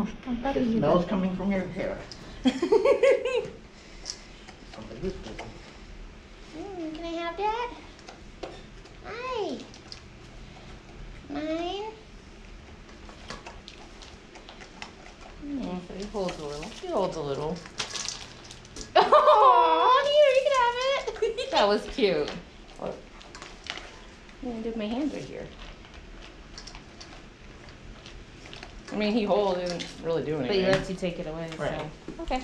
The smell's coming from your hair. Somebody was busy. Mm, can I have that? Hi. Mine. Mm, so he holds a little. He holds a little. Oh, here you can have it. That was cute. What? I'm do my hands right here. I mean, he holds, he didn't really do anything. But he anything. lets you take it away. Right. So. Okay.